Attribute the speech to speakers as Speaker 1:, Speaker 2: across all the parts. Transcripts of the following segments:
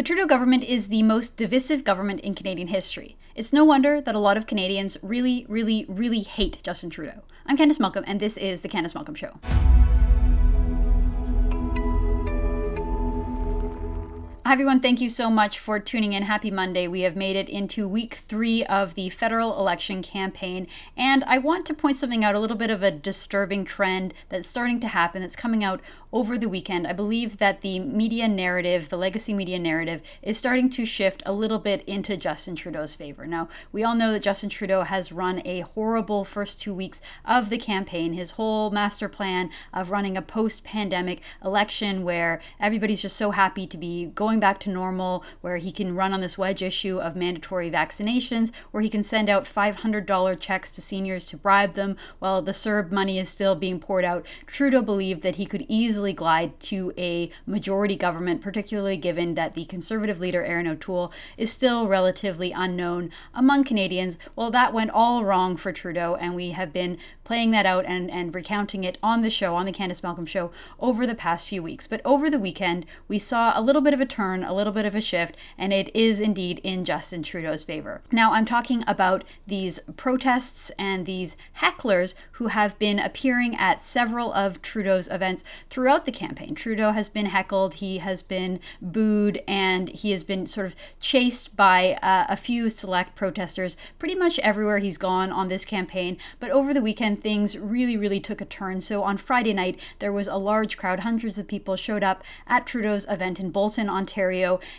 Speaker 1: The Trudeau government is the most divisive government in Canadian history. It's no wonder that a lot of Canadians really, really, really hate Justin Trudeau. I'm Candice Malcolm, and this is The Candice Malcolm Show. Hi, everyone. Thank you so much for tuning in. Happy Monday. We have made it into week three of the federal election campaign. And I want to point something out a little bit of a disturbing trend that's starting to happen that's coming out over the weekend. I believe that the media narrative, the legacy media narrative, is starting to shift a little bit into Justin Trudeau's favor. Now, we all know that Justin Trudeau has run a horrible first two weeks of the campaign. His whole master plan of running a post pandemic election where everybody's just so happy to be going back to normal, where he can run on this wedge issue of mandatory vaccinations, where he can send out $500 checks to seniors to bribe them while the CERB money is still being poured out. Trudeau believed that he could easily glide to a majority government, particularly given that the conservative leader, Erin O'Toole, is still relatively unknown among Canadians. Well, that went all wrong for Trudeau, and we have been playing that out and, and recounting it on the show, on the Candice Malcolm show, over the past few weeks. But over the weekend, we saw a little bit of a turn, a little bit of a shift, and it is indeed in Justin Trudeau's favor. Now, I'm talking about these protests and these hecklers who have been appearing at several of Trudeau's events throughout the campaign. Trudeau has been heckled, he has been booed, and he has been sort of chased by uh, a few select protesters pretty much everywhere he's gone on this campaign. But over the weekend, things really, really took a turn. So on Friday night, there was a large crowd. Hundreds of people showed up at Trudeau's event in Bolton, Ontario,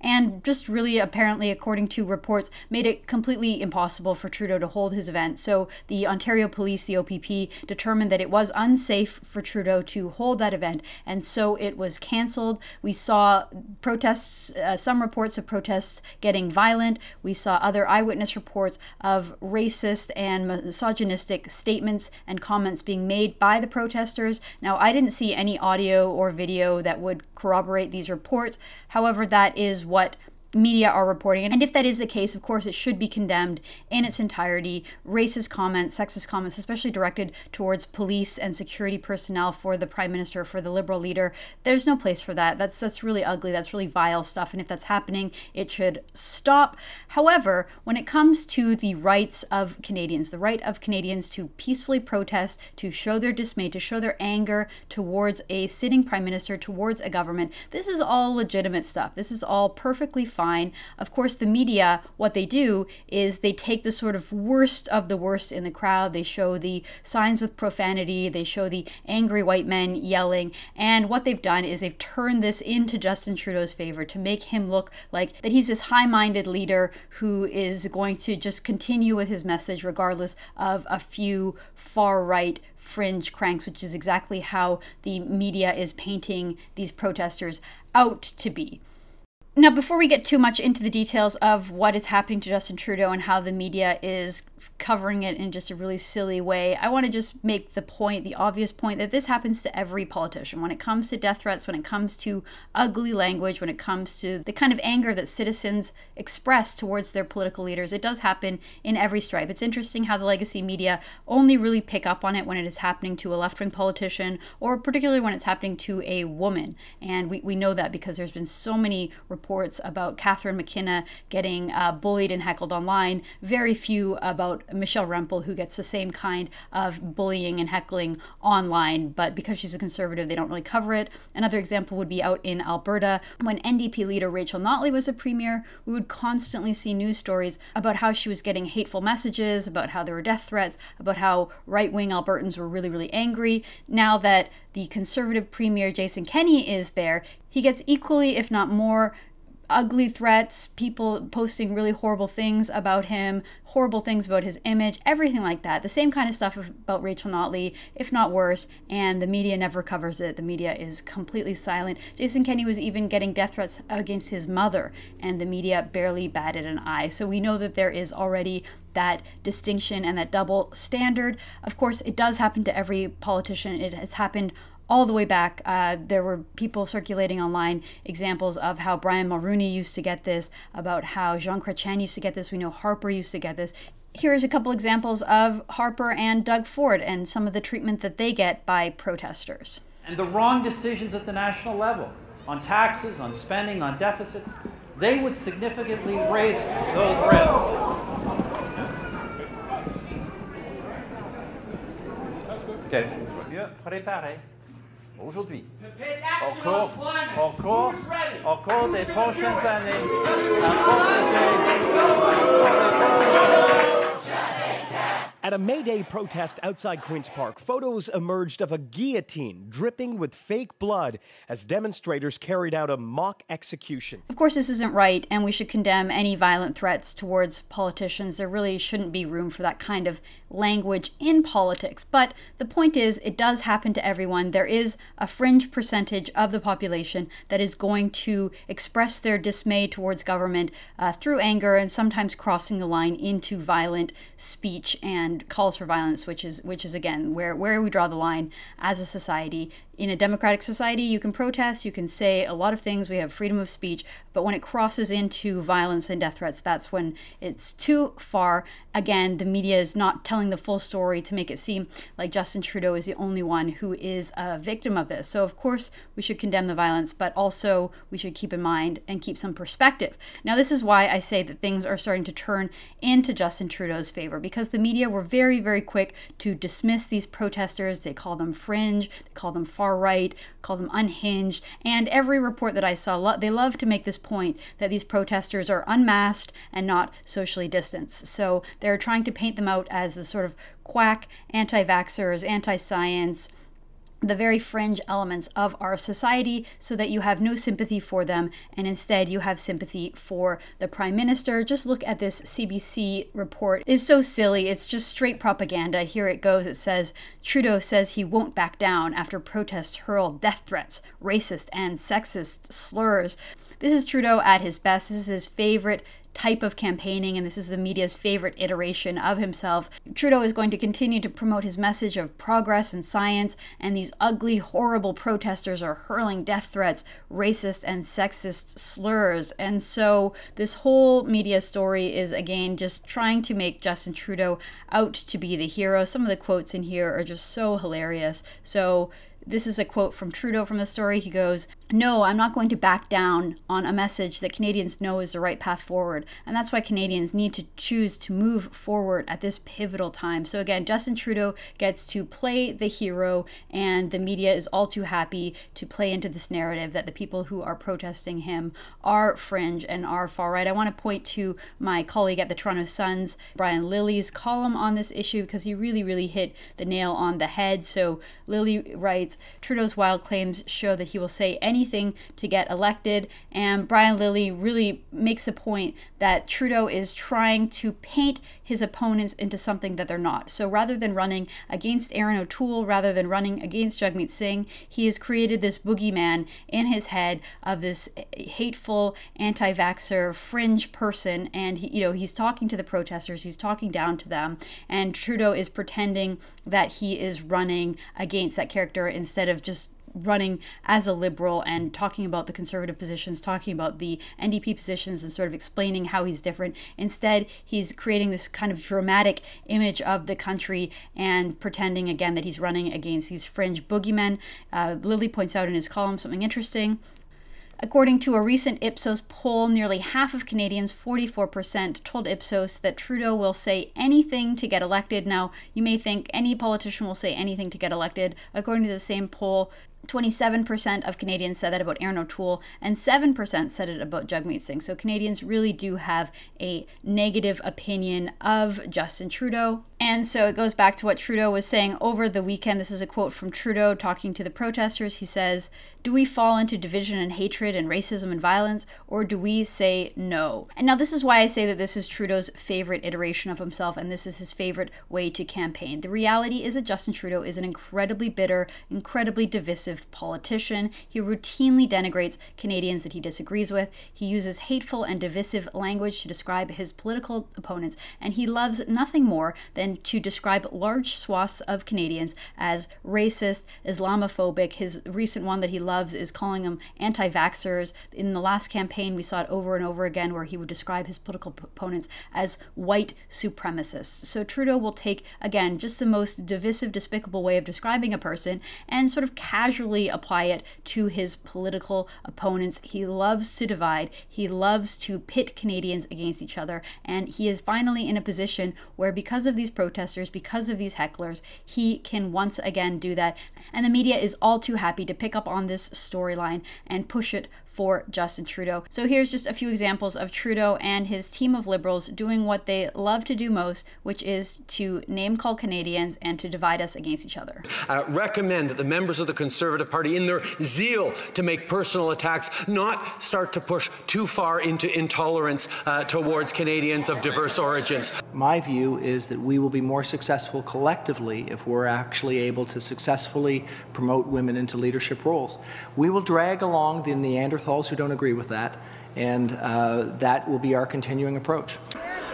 Speaker 1: and just really, apparently, according to reports, made it completely impossible for Trudeau to hold his event. So the Ontario Police, the OPP, determined that it was unsafe for Trudeau to hold that event, and so it was canceled. We saw protests, uh, some reports of protests getting violent. We saw other eyewitness reports of racist and misogynistic statements and comments being made by the protesters. Now, I didn't see any audio or video that would corroborate these reports. However, that is what media are reporting. And if that is the case, of course, it should be condemned in its entirety. Racist comments, sexist comments, especially directed towards police and security personnel for the prime minister, for the liberal leader, there's no place for that. That's that's really ugly. That's really vile stuff. And if that's happening, it should stop. However, when it comes to the rights of Canadians, the right of Canadians to peacefully protest, to show their dismay, to show their anger towards a sitting prime minister, towards a government, this is all legitimate stuff. This is all perfectly fine fine. Of course, the media, what they do is they take the sort of worst of the worst in the crowd. They show the signs with profanity, they show the angry white men yelling, and what they've done is they've turned this into Justin Trudeau's favor to make him look like that he's this high minded leader who is going to just continue with his message regardless of a few far right fringe cranks, which is exactly how the media is painting these protesters out to be. Now, before we get too much into the details of what is happening to Justin Trudeau and how the media is covering it in just a really silly way, I want to just make the point, the obvious point, that this happens to every politician. When it comes to death threats, when it comes to ugly language, when it comes to the kind of anger that citizens express towards their political leaders, it does happen in every stripe. It's interesting how the legacy media only really pick up on it when it is happening to a left wing politician, or particularly when it's happening to a woman. And we, we know that because there's been so many reports about Catherine McKenna getting uh, bullied and heckled online, very few about Michelle Rempel, who gets the same kind of bullying and heckling online, but because she's a conservative, they don't really cover it. Another example would be out in Alberta. When NDP leader Rachel Notley was a premier, we would constantly see news stories about how she was getting hateful messages, about how there were death threats, about how right wing Albertans were really, really angry. Now that the conservative premier Jason Kenney is there, he gets equally, if not more, ugly threats, people posting really horrible things about him, horrible things about his image, everything like that. The same kind of stuff about Rachel Notley, if not worse, and the media never covers it. The media is completely silent. Jason Kenney was even getting death threats against his mother, and the media barely batted an eye. So we know that there is already that distinction and that double standard. Of course, it does happen to every politician. It has happened all the way back. Uh, there were people circulating online examples of how Brian Mulroney used to get this, about how Jean Chrétien used to get this. We know Harper used to get this. Here's a couple examples of Harper and Doug Ford and some of the treatment that they get by protesters.
Speaker 2: And the wrong decisions at the national level on taxes, on spending, on deficits. they would significantly raise those risks. Okay. Mieux préparé aujourd'hui. Au cours, au cours, au cours des prochaines années,
Speaker 3: At a May Day protest outside Queen's Park, photos emerged of a guillotine dripping with fake blood as demonstrators carried out a mock execution.
Speaker 1: Of course, this isn't right, and we should condemn any violent threats towards politicians. There really shouldn't be room for that kind of language in politics. But the point is, it does happen to everyone. There is a fringe percentage of the population that is going to express their dismay towards government uh, through anger and sometimes crossing the line into violent speech and calls for violence, which is which is again where where we draw the line as a society in a democratic society, you can protest, you can say a lot of things, we have freedom of speech, but when it crosses into violence and death threats, that's when it's too far. Again, the media is not telling the full story to make it seem like Justin Trudeau is the only one who is a victim of this. So, of course, we should condemn the violence, but also we should keep in mind and keep some perspective. Now, this is why I say that things are starting to turn into Justin Trudeau's favor, because the media were very, very quick to dismiss these protesters. They call them fringe, they call them far far right, call them unhinged, and every report that I saw, they love to make this point that these protesters are unmasked and not socially distanced. So they're trying to paint them out as the sort of quack anti vaxxers, anti science, the very fringe elements of our society so that you have no sympathy for them and instead you have sympathy for the prime minister. Just look at this CBC report. It's so silly. It's just straight propaganda. Here it goes. It says Trudeau says he won't back down after protests hurl death threats, racist and sexist slurs. This is Trudeau at his best. This is his favorite type of campaigning, and this is the media's favorite iteration of himself. Trudeau is going to continue to promote his message of progress and science, and these ugly, horrible protesters are hurling death threats, racist, and sexist slurs. And so, this whole media story is again just trying to make Justin Trudeau out to be the hero. Some of the quotes in here are just so hilarious. So, this is a quote from Trudeau from the story. He goes, No, I'm not going to back down on a message that Canadians know is the right path forward. And that's why Canadians need to choose to move forward at this pivotal time. So, again, Justin Trudeau gets to play the hero, and the media is all too happy to play into this narrative that the people who are protesting him are fringe and are far right. I want to point to my colleague at the Toronto Sun's, Brian Lilley's column on this issue because he really, really hit the nail on the head. So, Lilley writes, Trudeau's wild claims show that he will say anything to get elected. And Brian Lilley really makes a point that Trudeau is trying to paint his opponents into something that they're not. So rather than running against Erin O'Toole, rather than running against Jagmeet Singh, he has created this boogeyman in his head of this hateful anti-vaxxer fringe person. And he, you know, he's talking to the protesters, he's talking down to them, and Trudeau is pretending that he is running against that character instead of just running as a liberal and talking about the conservative positions, talking about the NDP positions, and sort of explaining how he's different. Instead, he's creating this kind of dramatic image of the country and pretending again that he's running against these fringe boogeymen. Uh, Lilley points out in his column something interesting. According to a recent Ipsos poll, nearly half of Canadians, 44%, told Ipsos that Trudeau will say anything to get elected. Now, you may think any politician will say anything to get elected. According to the same poll, 27% of Canadians said that about Erin O'Toole, and 7% said it about Jagmeet Singh. So Canadians really do have a negative opinion of Justin Trudeau. And so it goes back to what Trudeau was saying over the weekend. This is a quote from Trudeau talking to the protesters. He says, Do we fall into division and hatred and racism and violence, or do we say no? And now this is why I say that this is Trudeau's favorite iteration of himself, and this is his favorite way to campaign. The reality is that Justin Trudeau is an incredibly bitter, incredibly divisive politician. He routinely denigrates Canadians that he disagrees with. He uses hateful and divisive language to describe his political opponents, and he loves nothing more than to describe large swaths of Canadians as racist, Islamophobic. His recent one that he loves is calling them anti vaxxers. In the last campaign, we saw it over and over again where he would describe his political opponents as white supremacists. So Trudeau will take, again, just the most divisive, despicable way of describing a person and sort of casually apply it to his political opponents. He loves to divide, he loves to pit Canadians against each other, and he is finally in a position where, because of these protesters, because of these hecklers, he can once again do that. And the media is all too happy to pick up on this storyline and push it for Justin Trudeau. So here's just a few examples of Trudeau and his team of liberals doing what they love to do most, which is to name call Canadians and to divide us against each other.
Speaker 4: Uh, recommend that the members of the Conservative Party, in their zeal to make personal attacks, not start to push too far into intolerance uh, towards Canadians of diverse origins.
Speaker 5: My view is that we will be more successful collectively if we're actually able to successfully promote women into leadership roles. We will drag along the Neanderthals who don't agree with that, and uh, that will be our continuing approach.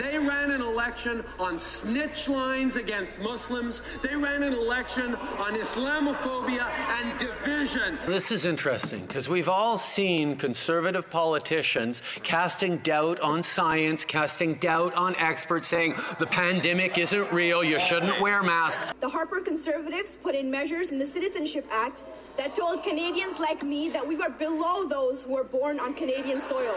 Speaker 4: They ran an election on snitch lines against Muslims. They ran an election on Islamophobia and division. This is interesting because we've all seen conservative politicians casting doubt on science, casting doubt on experts, saying the pandemic isn't real, you shouldn't wear masks.
Speaker 6: The Harper Conservatives put in measures in the Citizenship Act that told Canadians like me that we were below those who were born on Canadian soil.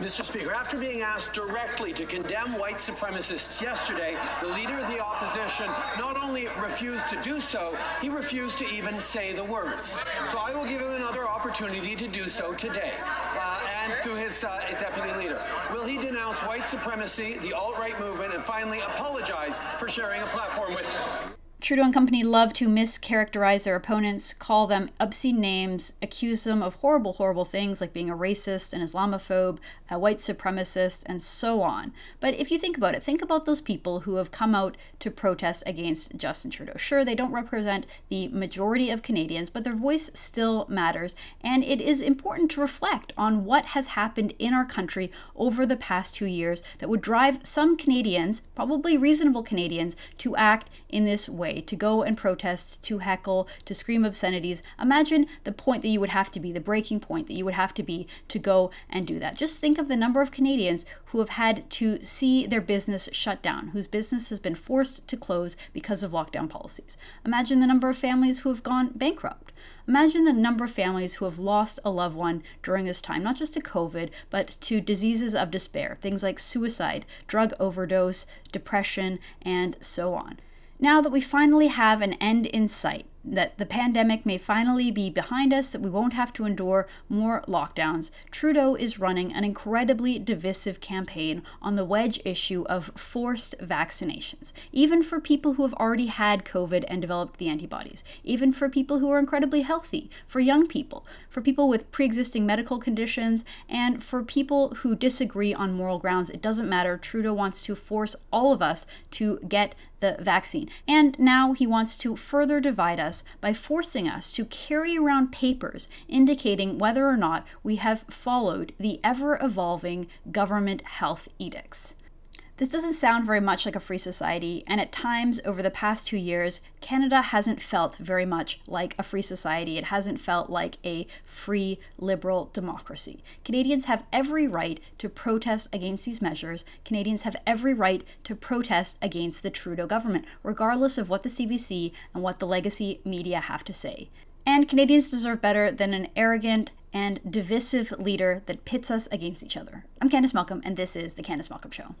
Speaker 4: Mr. Speaker, after being asked directly to condemn white supremacists yesterday, the leader of the opposition not only refused to do so, he refused to even say the words. So I will give him another opportunity to do so today. Uh, and through his uh, deputy leader. Will he denounce white supremacy, the alt right movement, and finally apologize for sharing a platform with them?
Speaker 1: Trudeau and company love to mischaracterize their opponents, call them obscene names, accuse them of horrible, horrible things like being a racist, an Islamophobe, a white supremacist, and so on. But if you think about it, think about those people who have come out to protest against Justin Trudeau. Sure, they don't represent the majority of Canadians, but their voice still matters, and it is important to reflect on what has happened in our country over the past two years that would drive some Canadians, probably reasonable Canadians, to act in this way way to go and protest, to heckle, to scream obscenities. Imagine the point that you would have to be, the breaking point that you would have to be to go and do that. Just think of the number of Canadians who have had to see their business shut down, whose business has been forced to close because of lockdown policies. Imagine the number of families who have gone bankrupt. Imagine the number of families who have lost a loved one during this time, not just to COVID, but to diseases of despair, things like suicide, drug overdose, depression, and so on. Now that we finally have an end in sight, that the pandemic may finally be behind us, that we won't have to endure more lockdowns, Trudeau is running an incredibly divisive campaign on the wedge issue of forced vaccinations, even for people who have already had COVID and developed the antibodies, even for people who are incredibly healthy, for young people, for people with pre existing medical conditions, and for people who disagree on moral grounds. It doesn't matter. Trudeau wants to force all of us to get the vaccine. And now he wants to further divide us us by forcing us to carry around papers indicating whether or not we have followed the ever evolving government health edicts. This doesn't sound very much like a free society, and at times over the past two years, Canada hasn't felt very much like a free society. It hasn't felt like a free liberal democracy. Canadians have every right to protest against these measures. Canadians have every right to protest against the Trudeau government, regardless of what the CBC and what the legacy media have to say. And Canadians deserve better than an arrogant and divisive leader that pits us against each other. I'm Candice Malcolm, and this is The Candice Malcolm Show.